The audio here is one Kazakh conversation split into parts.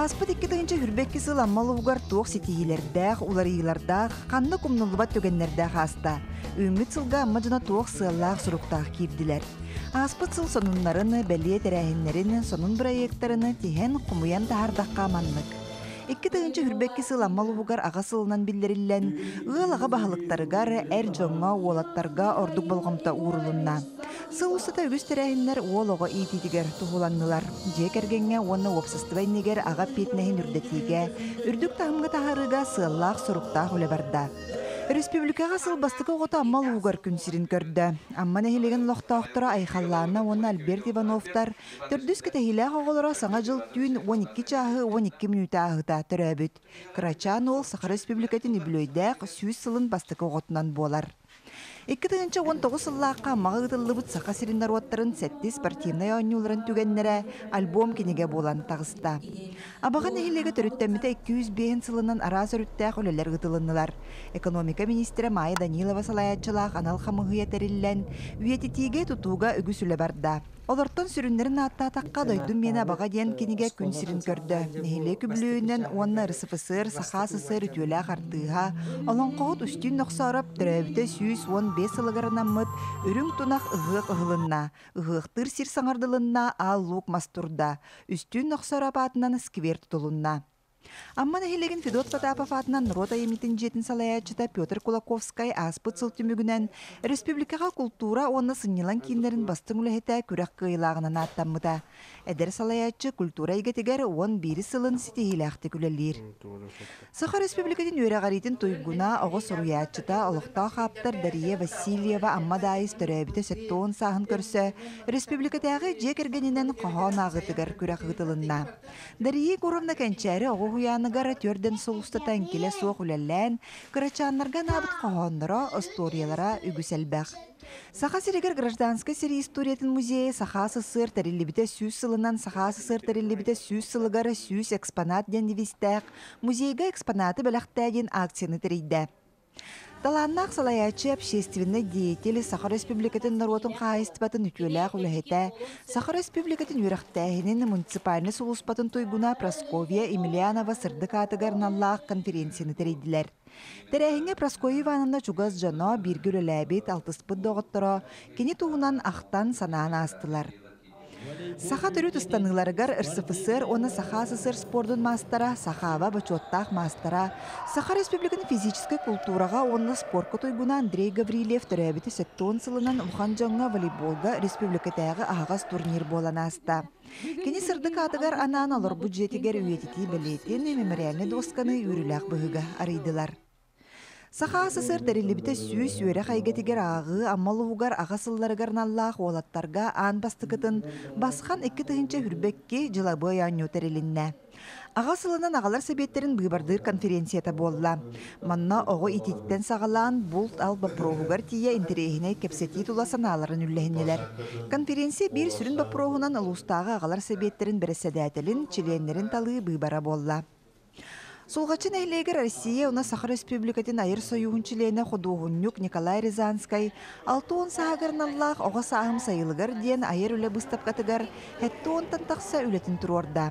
Аспыт икки тыгынча хүрбекки сыл аммал угар туох ситиилердәх, уларыйлардах, канны кумнулубат төгеннердәх аста. Сылга амма жына туох сыаллаах суруктаах кирдилер. Аспыт сыл сонуннарын, бәлие тәрәһиннерин, сонун проекттарын тиһен кумуян тахардакка маннык. Икки тыгынча хүрбекки сыл аммал угар ага сылынан биллериллен, ыал ага баһалыктарыгар эр жоңга уолаттарга ордук болгомта уурулунна. Сыл усата үгүс тәрәһиннер уолого иититигер тухуланнылар. Же кергенге уонна опсыстыбайнигер ага петнехин үрдетиге, үрдүк тахымга тахарыга сыаллаах суруктаах үле барда. Республикаға сыл бастықы оғыта аммал уғар күнсірін көрді. Амман әхілеген лоқтауқтыра айхалларына оны Альберт Ивановтар түрдіс кітәхілі ағолара саңа жыл түйін 12 чағы 12 минута ағыта түрәбіт. Крачан ол Сақар Республикатын үбілөйдәқ сүйіс сылын бастықы оғытынан болар. 2019 сыллаққа мағы ғытылыбыт сақа сириндар уаттарын сәтті спортивный ойнуларын түгеннері альбом кенеге болан тағыста. Абаған әхілегі түріттәміті 200 бейін сылынан араз өріттәқ өлелер ғытылынылар. Экономика министрі Майя Данилова салаятчылақ анал қамығыя тәріллән, үйететиге тұтуға үгіс үлі барда. Олортон сүрүннерин аттатаққа дойдум мені абаға ден кенеге күн сирин көрді. Нехиле күблүүнен онна РСФСР, сахасысыр үтүөлі қартыға, олон қоғыт үстін нұқсарып, түрәбіті сүйіс он бес ылығарынаммыт, үрің тунақ ұғық ұғылынна, ұғықтыр сир саңардылынна ал лук мастурда, нұқсарап атынан сквер тұтылынна. Амман әхелеген Федот Потапов атынан рота емитін жетін салаячыта Петр Кулаковскай аспыт сылтүмігінен республикаға культура оны сыннилан кейіндерін бастың үләхеті күрәк кыйлағынан аттамыда. Әдер салаячы культура егетігер он бири сылын ситихиләхті күлелер. Саха республикатын өрәғаритін тойгуна оғы сұруячыта олықта қаптар Дария Васильева амма дайыс төрәбіті сәттуын сағын көрсі республикатағы жекергенінен қоған ағытыгар күрәк ғытылынна. Дария Гуровна кәнчәрі оғы хуяныгар төрден соғыстатан келе соқ үләлән, кырачаннарға набыт қоғандыра историялара үгіселбәқ. Саха сиригер гражданская сири историятын музейі Саха СССР тәрелебіте сүйіс сылынан Саха СССР тәрелебіте сүйіс сылыгары сүйіс экспонат ден музейга экспонаты бәләқтәден акцияны тәрейді. Таланнақ салаячы общественный деятель Сахар Республикатын народын қайыстыбатын үтүеләқ үләхеті, Сахар Республикатын үріқтәхінің муниципальный сұлыспатын тойгуна Прасковия Емельянова сырдық атыгарналлақ конференцияны тәрейділер. Тәрәһиңе Прасковия чугаз жано биргүр өләбет алтыспыт доғыттыра, кені туғынан ақтан санааны астылар. Саха түрі РСФСР, оны Саха СССР спордun мастара, Сахава бачоттақ мастара, Саха Республиканы физической культураға оны спортқа тойгуна Андрей Гаврилев түрәбіті сәттуын сылынан жаңа волейболға республикатағы ағас турнир болан аста. Кені сырдық атығар анан алыр бюджетігер үйететі білетін мемориальный досканы үріләқ бұғыға арыйдылар. Саха СССР дәрелебіті сүйіс өре қайгетігер ағы, аммалы угар ағасылларығар наллақ олаттарға ан бастықытын басқан екі тығынча хүрбекке жылабы яню тәрелінне. Ағасылынан ағалар себеттерін бұйбардыр конференцията болла. Манна оғы итеттен сағалан бұлт ал бапровугар тия интерегіне кепсети туласан аларын үлләхінелер. Конференция бір сүрін бапровунан ұлыстағы ағалар себеттерін бірісәдәтілін, чиленлерін талы бұйбара болла. Сулгачын әйлегер Россия уна Саха Республикатын айыр союғын чилене худуғыннюк Николай Рязанскай, алтуын сағырналлақ оға сағым сайылығыр ден айыр үлі бұстап катыгар, хәтті онтан тақса үлетін тұрорда.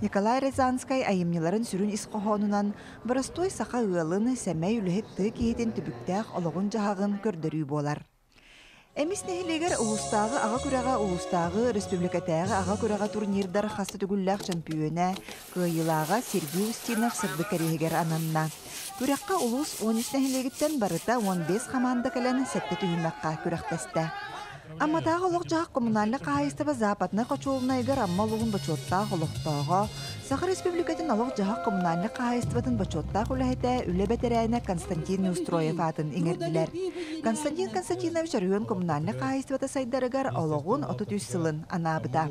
Николай Рязанскай айымнеларын сүрін исқоғонунан бұрыстой сақа ұғылын сәмәй үліхетті кейтен түбіктәқ олығын болар. Эмис нехилегер улустагы ага күрәгә улустагы республикатагы ага күрәгә турнирдар хасты түгүлләк чемпионы кыйылага Сергей Устинов сырды кәрегер ананна. Күрәккә улус 13 нехилегиттен барыта 15 команда кәлән сәтте түймәккә күрәктәстә. Тағы олық жақ коммунальны қайыстыбы западны қочуылына егер амма олығын бачотта олықтағы, Сахар Республикатын олық жақ коммунальны қайыстыбытын бачотта үләйті үлі бәтерәйіне Константин Неустроев атын еңерділер. Константин Константинович район коммунальны қайыстыбыты сайдарыгар олығын 33 сылын анабыда.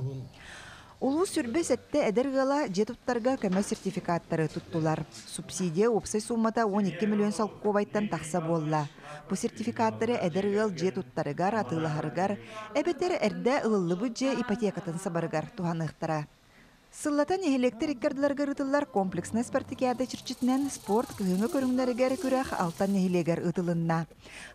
Улус сүрбе сәтте әдер гала жетуттарға көмө сертификаттары туттулар. Субсидия опсай суммата 12 миллион салқко байтан тақса болла. Бу сертификаттары әдер гал жетуттарыгар атылахарыгар, әбетер әрдә ылылы бүдже ипотекатын сабарыгар туханықтара. Сыллатан эхелектер иккардылар гырытылар комплексный спартакиада чирчитинен спорт кыһыңы көрүңнәргәр күрәх алтан эхелегер ытылынна.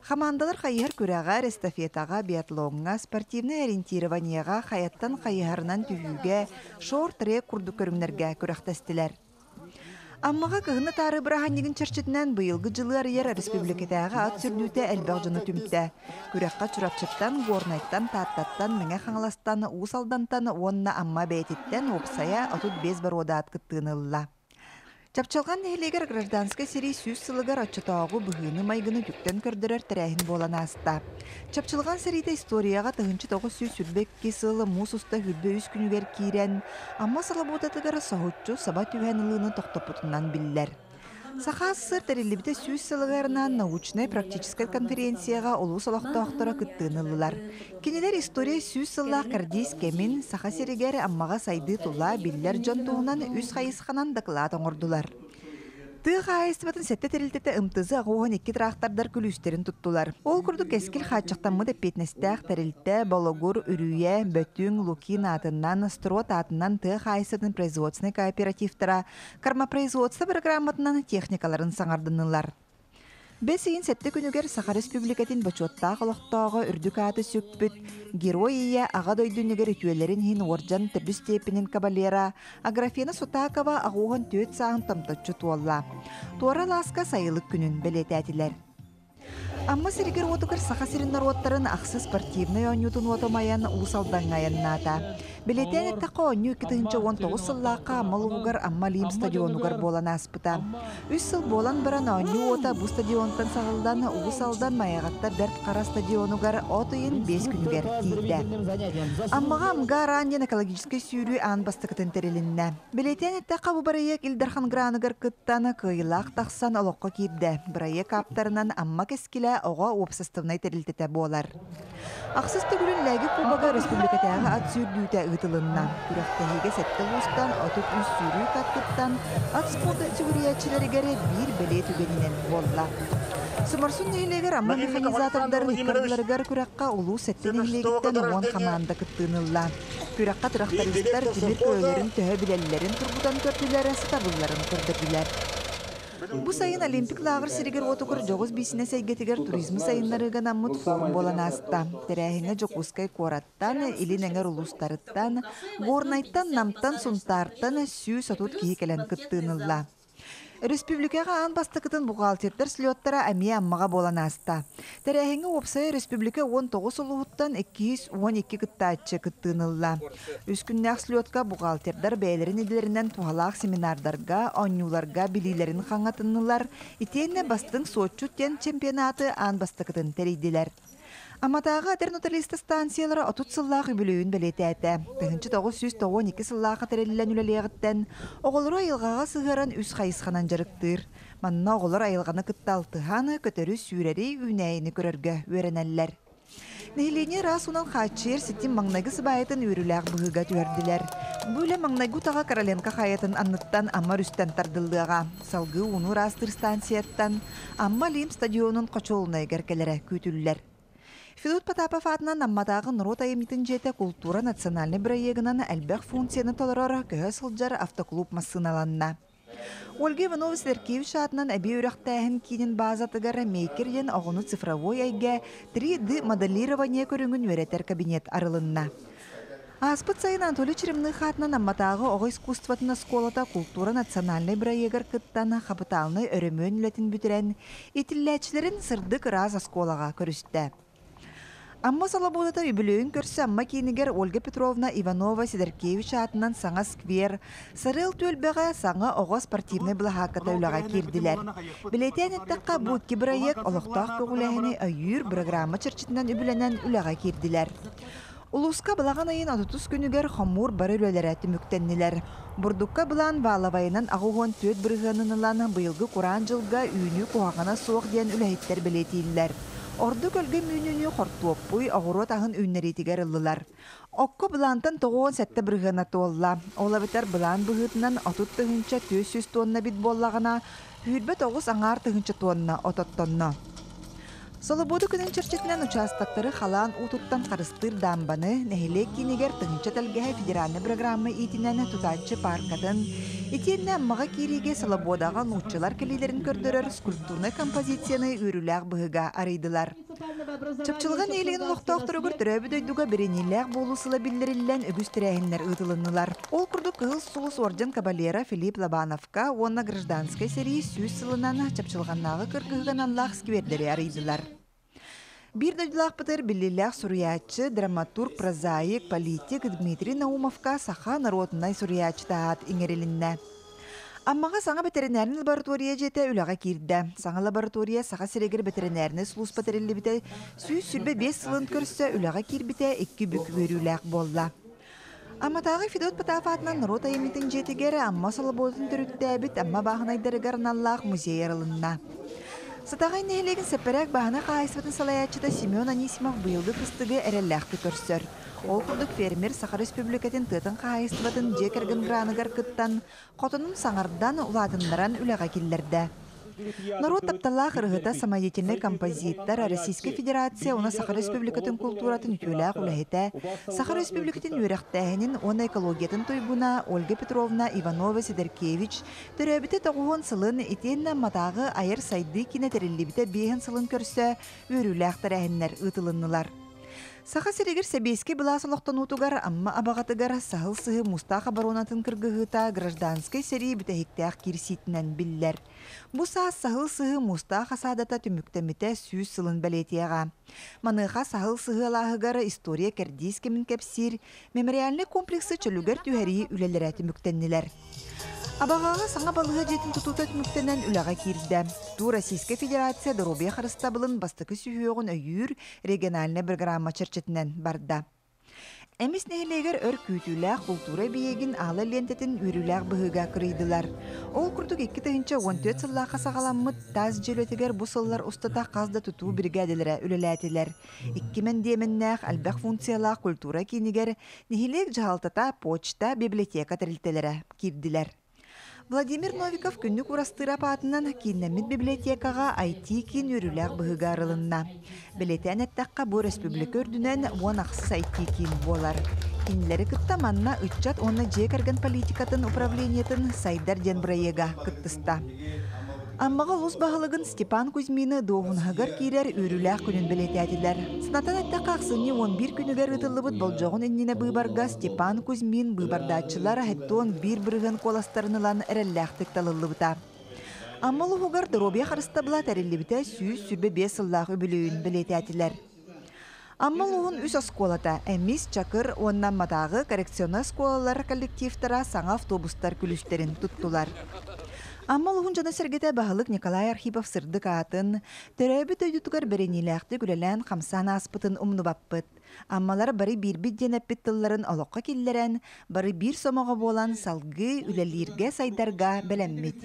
Хамандалар хайыһар күрәгәр эстафетага, биатлонга, спортивный ориентированияга, хаяттан хайыһарынан түһүүгә, шорт-трек курду көрүңнәргә күрәхтәстиләр. Аммаға кыһыны тары быраһаннигин чарчытынан быйылгы жылы арыяр республикатағы ат сүрдүүтэ элбэх жыны түмтэ. Күрәкка чурапчыттан, горнайттан, тааттаттан, меңе хаңаластан, уусалдантан, онна амма бәйтиттен опсая отут без бар одаат кыттыынылла. Чапчалған нехилегер гражданская сирий сүз сылыгар отчытаугу бұғыны майгыны түктен көрдірер тірәхін болан аста. Чапчалған сирийде историяға тығынчы тоғы сүз сүрбек кесылы мус уста хүрбе үз күнігер кирен, амма салабутатыгар сахутчу саба түйән ылыны тоқтопутунан биллер. Сахасы тәрелебіте сүз сылығарынан научная практическая конференцияға олу солақтақтыра кыттыынылылар. Кенелер история сүз сыллақ кардейс кемин саха серегер аммаға сайды тула биллер жон туғынан үз қайысқанан доклад оңырдылар. Тыға айыстыбатын сәтті тәрілтеті ымтызы ағуған екі трақтардар күлістерін тұттылар. Ол күрді кәскіл хатчықтан мұда петнестәқ тәрілті Балогур, Үрүйе, Бөтүң, Лукин атынан, Строт атынан тыға айыстыбатын производственный кооперативтара, кармапроизводство программатынан техникаларын саңардынылар. Бесейін сәтті күнігер Саха Республикатын бачуатта қалықтауға үрдік аты сөкпіт, героия аға дойдүнігер үтуелерін хин оржан түрді степенін кабалера, Аграфена Сутакова ағуған төт сағын тамтатчы туалла. Туара ласка сайылық күнін білеті әтілер. Амма сиригер отугар саха сириннар оттарын ақсы спортивный онютун отомаян усалдаңаянната. Билетен эттаққа оню 2019 сыллаққа аммалугар аммалиим стадионугар болан аспыта. Үс сыл болан баран оню ота бу стадионтан сағылдан усалдан маягатта берт қара стадионугар отыйын 5 күнігер тиилді. Аммаға амга ранен экологический сүйрі ан бастықытын терелінне. Билетен эттаққа бу барайек Илдархан Граныгар кыттаны кыйлақ тақсан олыққа кирді. Барайек аптарынан амма кескілі оға опсыстывнай терилтете болар. Ақсыз түгілін ләгі кубага республикатағы ат сүрдүүтә ытылынна. Күрәктәһеге сәтті лустан, отып үс сүрүү каттыттан, ат спорты сүгүриячиләргәре бир беле түгенинен болла. Сымарсун нейлегер амма механизатордарын иккардыларгар күрәкка улуу сәттен нейлегиттен уон хамаанда кыттыынылла. Күрәкка трактористтар тимир көөлөрүн төһө билеллерин турбутан көрдүләр, стабылларын көрдүләр. Бу сайын Олимпик лагыр сиригер отугур жогуз бисине сәйгетигер туризм сайыннарыган аммыт форум болан аста. Терәһиңе жокускай кораттан, илинеңер улустарыттан, горнайттан, намтан, сунтартан сүү сатут киекелен кыттыынылла. Республикаға ан бастықытын бухгалтердер слеттара әмие аммаға болан аста. Тәрәхіңі опсай республика 19 ұлығыттан 212 кыттаатчы кыттыынылла. Үскүннәк слетка бухгалтердер бәйлерін еділерінен тухалақ семинардарға, онюларға билилерін қаңатынылар, итенне бастың сотчу тен чемпионаты ан бастықытын. Аматаға терноталиста станциялары отут сыллағы бүлүүн білеті әті. Тығынчы 992 сыллағы тәрелілен үлелеғіттен, оғылыры айылғаға сығыран үс қайысқанан жарықтыр. Манна оғылыр айылғаны кытталтыханы көтөрі сүйрәри үнәйіні көрерге өренәлләр. Нехилене рас унан хачер ситин маңнагы сыбайытын үрүләк бұғыға түәрділер. Бүлі маңнагу таға Короленко хаятын анныттан амма рүстен тардылдыға. Салгы уну растыр станцияттан, амма лим стадионын қочолына егеркелері күтілілер. Филут Потапов атынан амматағы Нұрот айымитын жете культура национальный проегынан әлбәқ функцияны толырар көһө сылжар автоклуб массыналанна. Ольга Иванова Сверкевич атынан әбей үрәқтәһін кейінен базатыгара мейкерден оғыны цифровой әйге 3D моделирование көріңін өретер кабинет арылынна. Аспыт сайын Анатолий Черемных атынан амматағы оғы искусствотына сколата культура национальный проегар кыттаны қапыталны өрімөн үлетін бүтірен, итілләчілерін сырдық раз асколаға көрісті. Амма салабудата үбілөйін көрсі амма кейінігер Ольга Петровна Иванова Сидеркевич атынан саңа сквер, сарыл төлбеға саңа оға спортивный бұлағақата үліға керділер. Білетен әттіққа бұл кибірайек олықтақ көғіләхіне өйір программа чырчытынан үбіленен үліға керділер. Улуска былаған айын 30 күнігер хомур бары өлелері түміктеннелер. Бурдукка бұлан балавайынан ағуғын төт бірғаныныланы бұйылғы құран жылға үйіні қуағана соқ ден үләйттер білетейлер. Орду көлге мүйнүнү хортуоппуй оғыру тағын үйнеритигер ыллылар. Окко бұлантан тоғуын сәтті бірғана толла. Ола бітер бұлан бұғытынан отут тұғынча 400 тонна бит боллағына, хүрбе тоғыз аңар тұғынча тонна ототтонна. Солободу күнін чырчетінен участактары халаан утуттан қарыстыр дамбаны нәхилек кинегер тыңча тәлгәһә федеральный программа итинен тутанчы паркатын итинне аммага кириге Солободаға нуччылар келилерин көрдөрөр скульптурный композицияны үрүләк быһыга арыйдылар. Чапчылыган эйлеген улуктоохторугур төрөбү дөйдуга беренилээх болусыла биллериллен үгүс тирээхиннер ытылыннылар. Ол курдук кыһыл сулус орден кабалера Филипп Лобановка онна гражданской серии сүүс сылынан чапчылганнагы кыргыган аллах сквердери арыйдылар. Бир дөйдулах бытыр биллилэх суруячы, драматург, прозаик, политик Дмитрий Наумовка саха народнай суруячы таат иңерилинне. Аммаға саңа ветеринарный лаборатория жете үліға кирді. Саңа лаборатория саға сірегір ветеринарный слус патерелі біте сүй сүрбе 5 сылын көрсі үліға кирбіте 2 бүк өріләк болла. Аматағы Федот Патафатынан рота емітін жетігері амма салаболтын түрікті әбіт амма бағынайдары наллақ музей арылынна. Сатағай нәйлеген сәпірәк бағына қайсыбатын салаячыда Семен Анисимов бұйылды кыстығы әрелләқті көрсір. Ол күрдік фермер Саха Республикатын тытын қайсыбатын жекерген граныгар кыттан, қотының саңардан уладындаран үліға келлерді. Народ тапталлах ырыгыта самоdeятельный композиттар Российская Федерация уна Саха Республикатын культуратын үтүләк улаһыта. Саха Республикатын үрәхтәһенин уна экологиятын тойбуна Ольга Петровна Иванова Сидеркевич төрәбите тогуон сылын итеннә матагы айыр сайды кине териллибите бейһен сылын көрсө үрүләк тәрәһеннәр ытылыннылар. Саха сирегер себеске быласылықтан утугар, амма абағатыгар сахыл сыһы мустаха баронатын кыргыһыта гражданской серии бітәһиктәх кирситинен биллер. Бу саас сахыл сыһы мустаха садата түмүктәмите сүүс сылын бәлетияға. Маныха сахыл сыһы алаһыгар история кәрдискемин кәпсир, мемориальный комплексы чөлүгер түһәри үлелерә түмүктәнниләр. Абағаға саңа балығы жетін тұтуты түміктенен үліға кирді. Ту Российская Федерация дорубия қарыстабылын бастықы сүйеуғын өйір региональный программа чырчетінен барды. Әміс нәхілегер өр күйтілі культура биегін алы лентетін үріләк бұғыға кірейділар. Ол күрдік 2 түйінші 14 сыллаға сағаламмыт таз желетігер бұл сыллар ұстата қазда тұту бригадилері үліләтілер. Иккімен деменнәқ әлбәқ функциялақ культура кейінігер нәхілек жағалтата почта библиотека тірілтелері кирділер. Владимир Новиков күннік урастыра патынан киннәмит библиотекаға IT кин үріләк бұғыгарылынна. Білетен әттаққа бұл республика үрдінен он ақсыз IT кин болар. Кинлері кытта манна үтчат оны жекерген политикатын управлениетін сайдар ден бұрайыға кыттыста. Аммаға лус бағылығын Степан Кузьмины доғынғығыр кейлер үріләк күнін білетәділер. Сынатан әтті қақсыны 11 күнігер ұтылыбыт болжоғын әннені бұйбарға Степан Кузьмин бұйбардачылар әттуын бір бірігін қоластарынылан әрәлләқтік талылыбыта. Аммалы хугар дробия харыста бұла тәрелібіті сүйіз сүрбе бес сыллағы бүліуін білетәділер. Аммал уын үс осколата, әмис чакыр оннан матағы коррекционы сколалар коллективтара саңа автобустар күлістерін тұттылар. Аммал уһун жана сергете баһылык Николай Архипов сырдык атын, төрөбү төйдүтүгөр беренилэхти күлелен хамсан аспытын умнубаппыт. Аммалар бары бир бит денеппит тылларын олоққа киллерен, бары бир сомоға болан салгы үлелирге сайдарга белеммит.